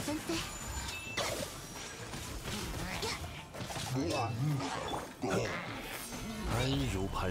譲っ，盘。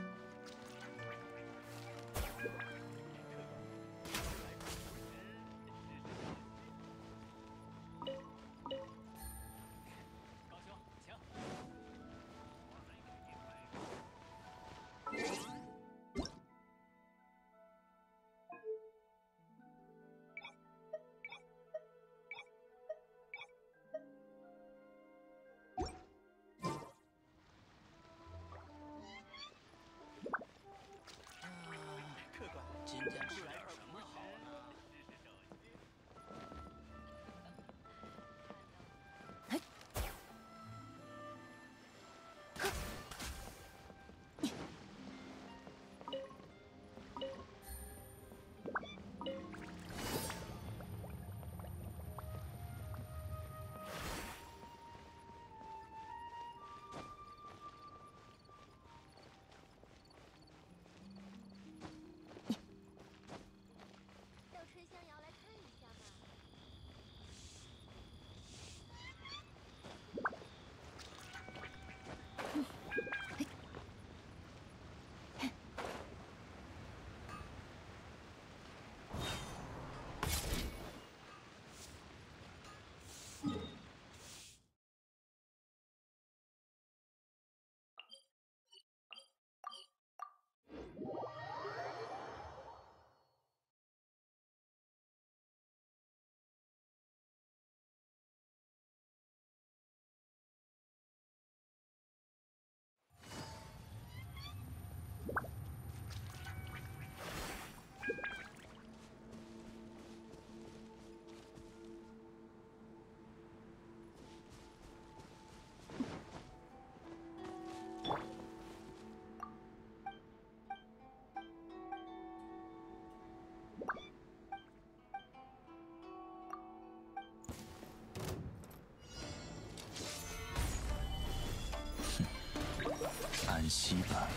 安息吧，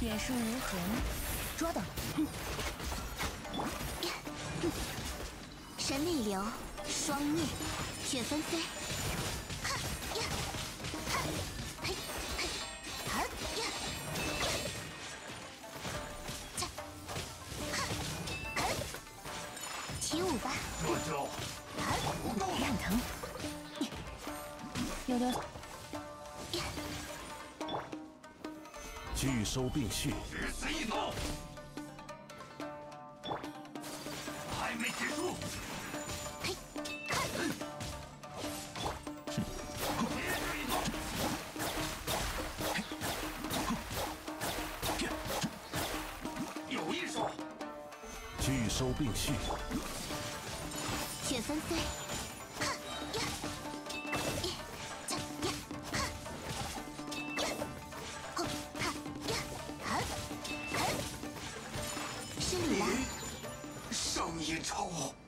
点数如何呢？捉到。神力流，双灭，雪纷飞。起舞吧。这招哈，让疼。溜溜。拒收并蓄，只此一刀，还没结束。有一手，拒收并蓄，雪纷飞。胜一筹。